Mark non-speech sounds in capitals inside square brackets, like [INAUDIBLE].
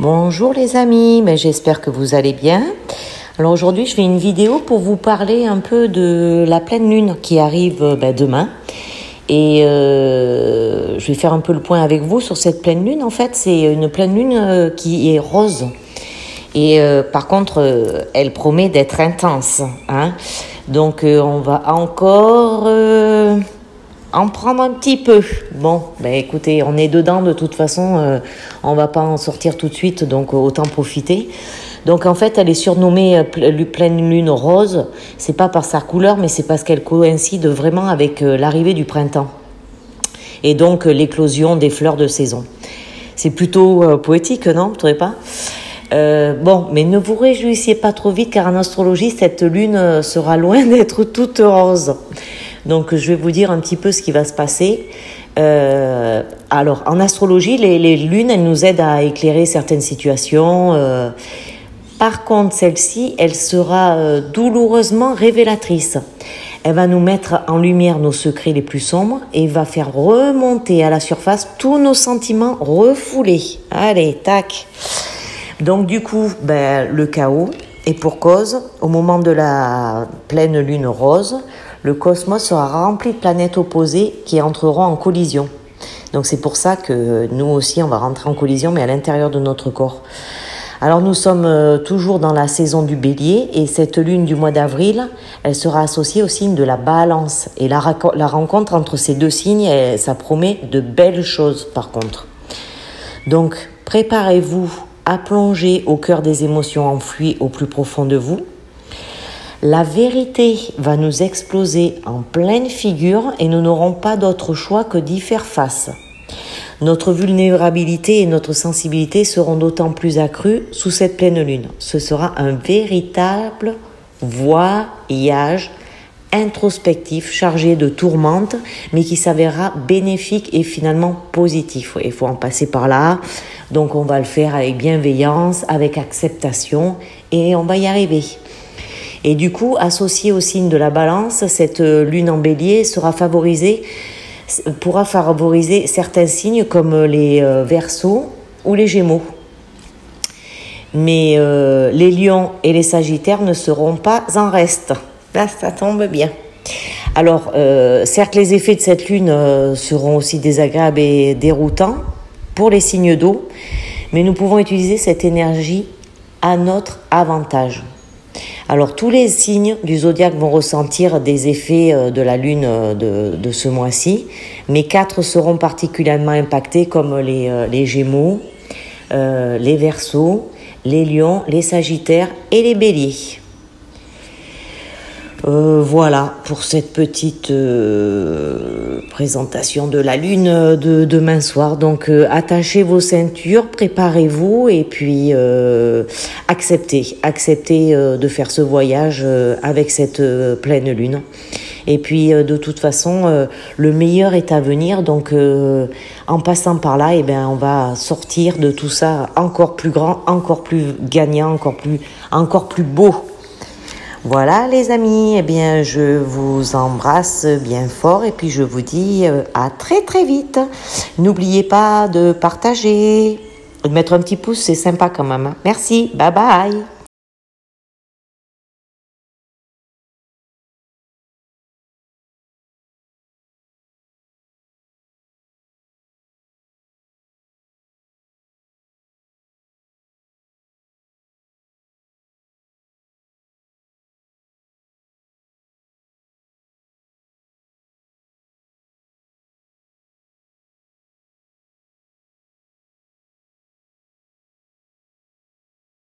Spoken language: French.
Bonjour les amis, j'espère que vous allez bien. Alors aujourd'hui je fais une vidéo pour vous parler un peu de la pleine lune qui arrive euh, ben, demain. Et euh, je vais faire un peu le point avec vous sur cette pleine lune. En fait, c'est une pleine lune euh, qui est rose. Et par contre, elle promet d'être intense. Hein. Donc on va encore en prendre un petit peu. Bon, ben écoutez, on est dedans de toute façon, euh, on va pas en sortir tout de suite, donc autant profiter. Donc en fait, elle est surnommée euh, pleine lune rose. C'est pas par sa couleur, mais c'est parce qu'elle coïncide vraiment avec euh, l'arrivée du printemps et donc l'éclosion des fleurs de saison. C'est plutôt poétique, non Vous trouvez pas? Bon, mais ne vous réjouissez pas trop vite car en astrologie, cette lune sera loin [LAUGHS] d'être toute rose. Donc je vais vous dire un petit peu ce qui va se passer. Euh, alors en astrologie, les, lunes, elles nous aident à éclairer certaines situations. Euh. par contre, celle-ci, elle sera euh, douloureusement révélatrice. Elle va nous mettre en lumière nos secrets les plus sombres et va faire remonter à la surface tous nos sentiments refoulés. Allez, tac. Donc du coup, ben, le chaos. Et pour cause, au moment de la pleine lune rose, le cosmos sera rempli de planètes opposées qui entreront en collision. Donc c'est pour ça que nous aussi, on va rentrer en collision, mais à l'intérieur de notre corps. Alors nous sommes euh, toujours dans la saison du bélier et cette lune du mois d'avril, elle sera associée au signe de la balance. Et la, la rencontre entre ces deux signes, ça promet de belles choses par contre. Donc préparez-vous à plonger au cœur des émotions enfouies au plus profond de vous la vérité va nous exploser en pleine figure et nous n'aurons pas d'autre choix que d'y faire face. Notre vulnérabilité et notre sensibilité seront d'autant plus accrues sous cette pleine lune. Ce sera un véritable voyage introspectif, chargé de tourmentes, mais qui s'avérera bénéfique et finalement positif. Il faut en passer par là. Donc on va le faire avec bienveillance, avec acceptation, et on va y arriver. Et du coup, associé au signe de la balance, cette lune en bélier sera favorisée, pourra favoriser certains signes comme les euh, versos ou les gémeaux. Mais euh, les lions et les sagittaires ne seront pas en reste. Là, ça tombe bien. Alors, euh, certes, les effets de cette lune seront aussi désagréables et déroutants pour les signes d'eau, mais nous pouvons utiliser cette énergie à notre avantage. Alors tous les signes du zodiaque vont ressentir des effets euh, de la lune euh, de, ce mois-ci, mais quatre seront particulièrement impactés comme les, euh, les gémeaux, les versos, les lions, les sagittaires et les béliers. Euh, voilà pour cette petite euh, présentation de la lune de demain soir. Donc euh, attachez vos ceintures, préparez-vous et puis acceptez, acceptez de faire ce voyage avec cette pleine lune. Et puis de toute façon, le meilleur est à venir. Donc en passant par là, eh ben, on va sortir de tout ça encore plus grand, encore plus gagnant, encore plus, encore plus beau. Voilà les amis, eh bien je vous embrasse bien fort et puis je vous dis euh, à très très vite. N'oubliez pas de partager, de mettre un petit pouce, c'est sympa quand même. Hein. Merci, bye bye.